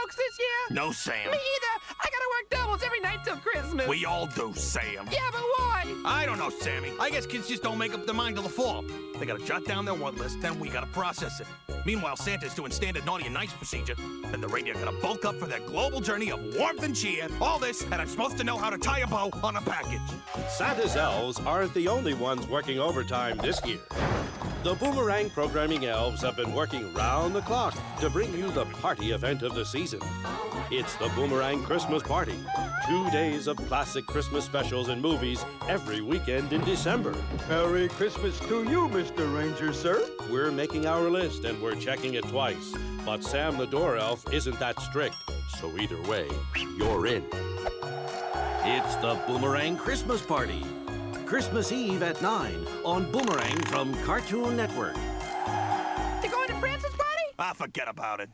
folks this year? No, Sam. Me either. I gotta work doubles every night till Christmas. We all do, Sam. Yeah, but why? I don't know, Sammy. I guess kids just don't make up their mind till the fall. They gotta jot down their want list, then we gotta process it. Meanwhile, Santa's doing standard naughty and nice procedure. Then the reindeer gotta bulk up for their global journey of warmth and cheer. All this, and I'm supposed to know how to tie a bow on a package. Santa's elves aren't the only ones working overtime this year. The Boomerang Programming Elves have been working round the clock to bring you the party event of the season. It's the Boomerang Christmas Party. Two days of classic Christmas specials and movies every weekend in December. Merry Christmas to you, Mr. Ranger, sir. We're making our list and we're checking it twice. But Sam the Door Elf isn't that strict, so either way, you're in. It's the Boomerang Christmas Party. Christmas Eve at 9 on Boomerang from Cartoon Network. You going to Francis' party? Ah, forget about it.